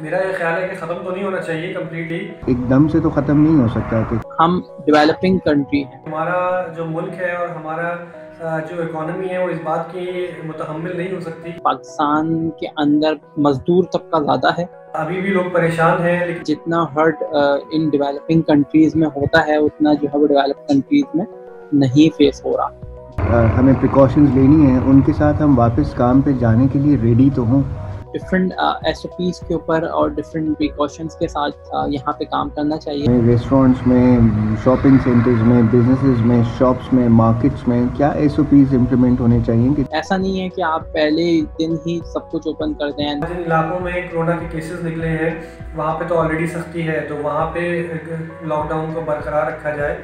मेरा ये ख्याल है कि ख़त्म तो नहीं होना चाहिए कम्प्लीटली एकदम से तो ख़त्म नहीं हो सकता कि हम डेवलपिंग कंट्री हैं। हमारा जो मुल्क है और हमारा जो इकोनॉमी है वो इस बात की मुतहमल नहीं हो सकती। पाकिस्तान के अंदर मजदूर तबका ज़्यादा है। अभी भी लोग परेशान हैं लेकिन जितना हर्ट इन डेवलपिंग कंट्रीज़ में होता है उतना जो है वो डेवलप कंट्रीज़ में नहीं फेस हो रहा। हमें प्रिकॉशंस लेनी है। उनके साथ हम वापस काम पे जाने के लिए रेडी तो हों। डिफरेंट एस के ऊपर और डिफरेंट प्रिकॉशंस के साथ uh, यहाँ पे काम करना चाहिए। रेस्टोरेंट्स में शॉपिंग सेंटर्स में बिजनेसेस में शॉप्स में मार्केट्स में क्या एस इम्प्लीमेंट होने चाहिए कि ऐसा नहीं है कि आप पहले दिन ही सब कुछ ओपन कर दें जिन इलाकों में कोरोना के केसेस निकले हैं। वहाँ पे तो ऑलरेडी सख्ती है तो वहाँ पे लॉकडाउन को बरकरार रखा जाए।